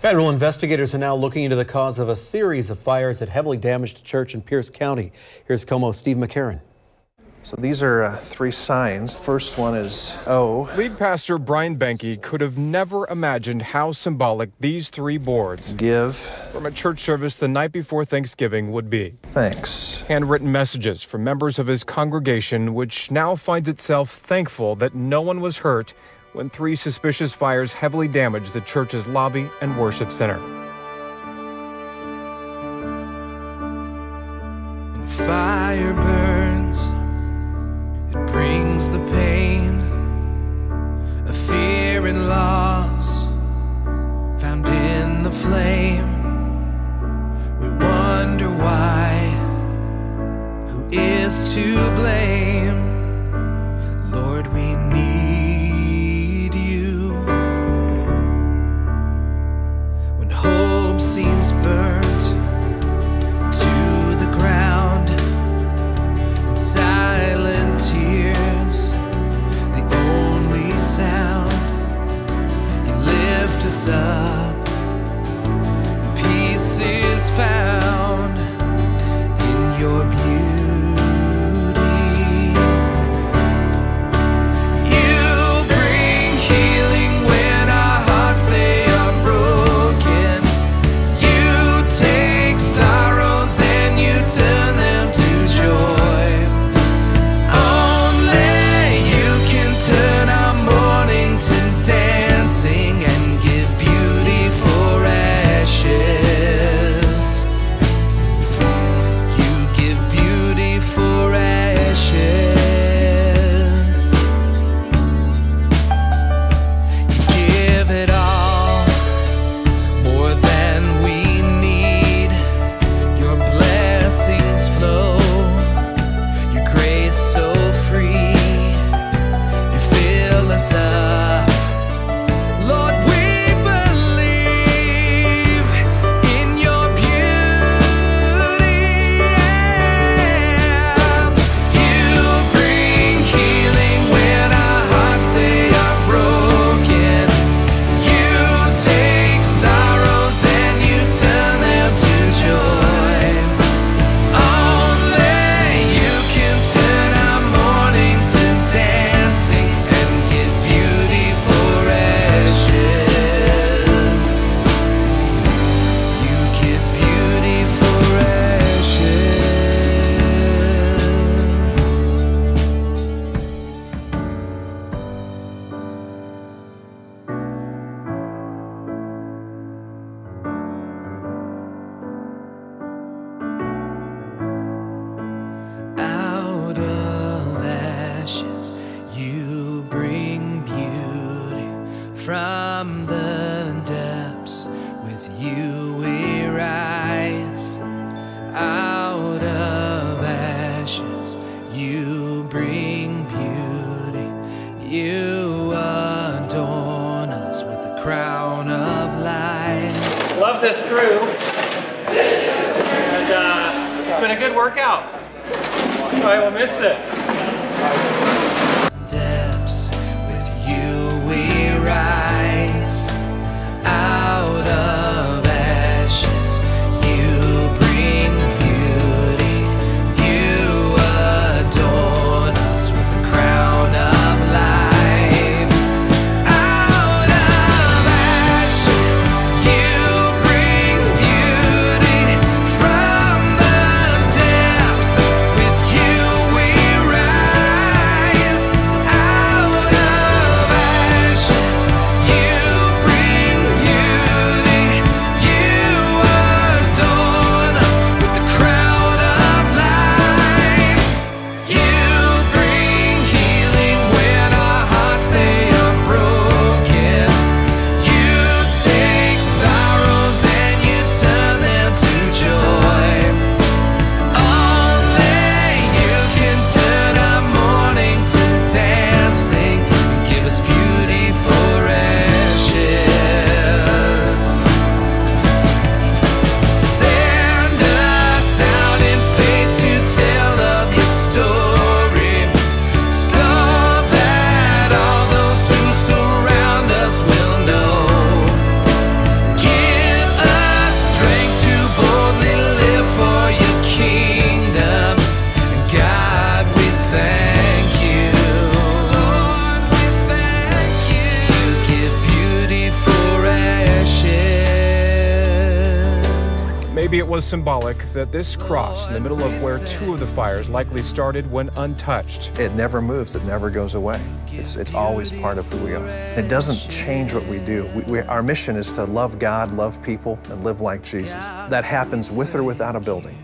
Federal investigators are now looking into the cause of a series of fires that heavily damaged a church in Pierce County. Here's KOMO Steve McCarron. So these are uh, three signs. First one is O. Lead pastor Brian Benke could have never imagined how symbolic these three boards Give. from a church service the night before Thanksgiving would be. Thanks. Handwritten messages from members of his congregation, which now finds itself thankful that no one was hurt when three suspicious fires heavily damaged the church's lobby and worship center. Fire burns brings the pain of fear and loss found in the flame. We wonder why, who is to blame? From the depths. With you we rise. Out of ashes, you bring beauty. You adorn us with the crown of light. Love this crew. And uh, it's been a good workout. I will miss this. Maybe it was symbolic that this cross in the middle of where two of the fires likely started went untouched. It never moves, it never goes away. It's, it's always part of who we are. It doesn't change what we do. We, we, our mission is to love God, love people, and live like Jesus. That happens with or without a building.